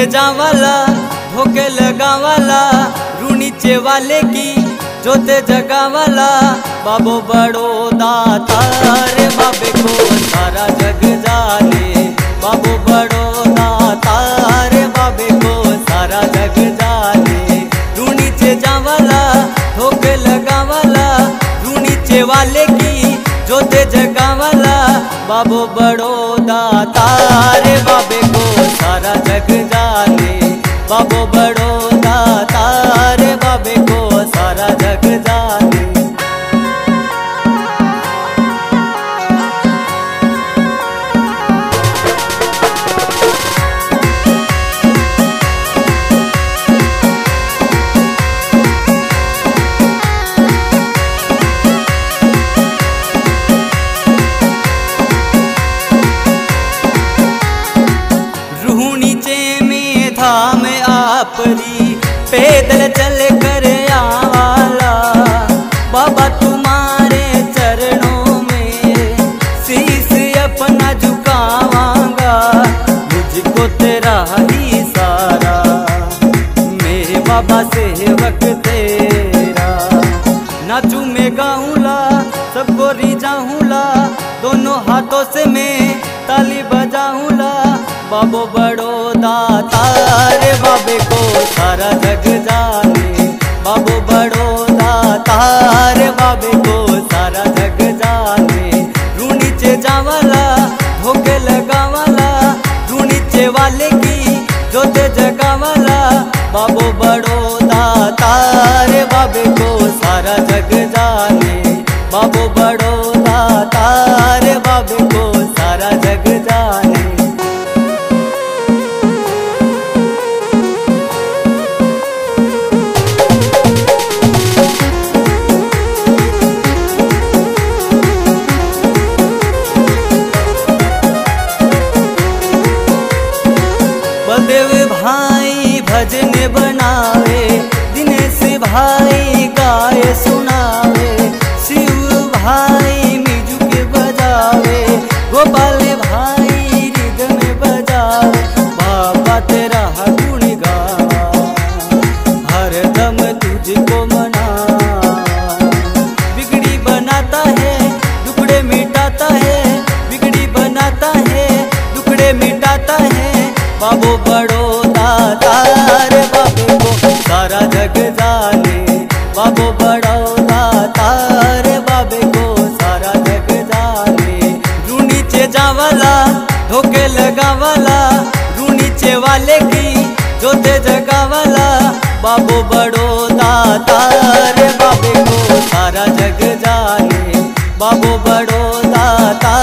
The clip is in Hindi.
नीचे जावाला धोके लगावाला, रू नीचे वाले की जोते जगावाला। बाबो बड़ो दाता, रे बाबे को सारा जग जाने। बाबो बड़ो दाता, रे बाबे को सारा जग जाने। रू नीचे जावाला धोके लगावाला, रू नीचे वाले जगावाला बाबो बड़ो दाता रे बाबे को सारा जग जाने। बाबो बड़ो दाता मैं आपरी पैदल चल कर आवाला। बाबा तुम्हारे चरणों में शीश अपना झुकावांगा। मुझको तेरा ही सारा। मेरे बाबा से सेवक तेरा। नाचू में गाऊंला सबको रिझाऊंला दोनों हाथों से मैं ताली बजाऊला बाबो बड़ो दाता रे बाबे। जोते जगावाला, बाबो बड़ो दाता रे, बाबे को सारा जग जाने। बाबो बड़ो दाता रे, बाबे को सारा जग जाने। बलदेव भाई भजन बनावे, दिनेश भाई गाय सुनावे, शिव भाई मिजुक बजावे, गोपाल भाई रिदम बजावे, बाबा तेरा गुण गा हर दम तुझको बाबो बड़ो दाता रे बाबे को सारा जग जाने। बाबो बड़ो दाता रे बाबे को सारा जग जाने। रू नीचे जावाला धोके लगावाला। रू नीचे वाले की जोते जगावाला। बाबो बड़ो दाता रे बाबे को सारा जग जाने। बाबो बड़ो दाता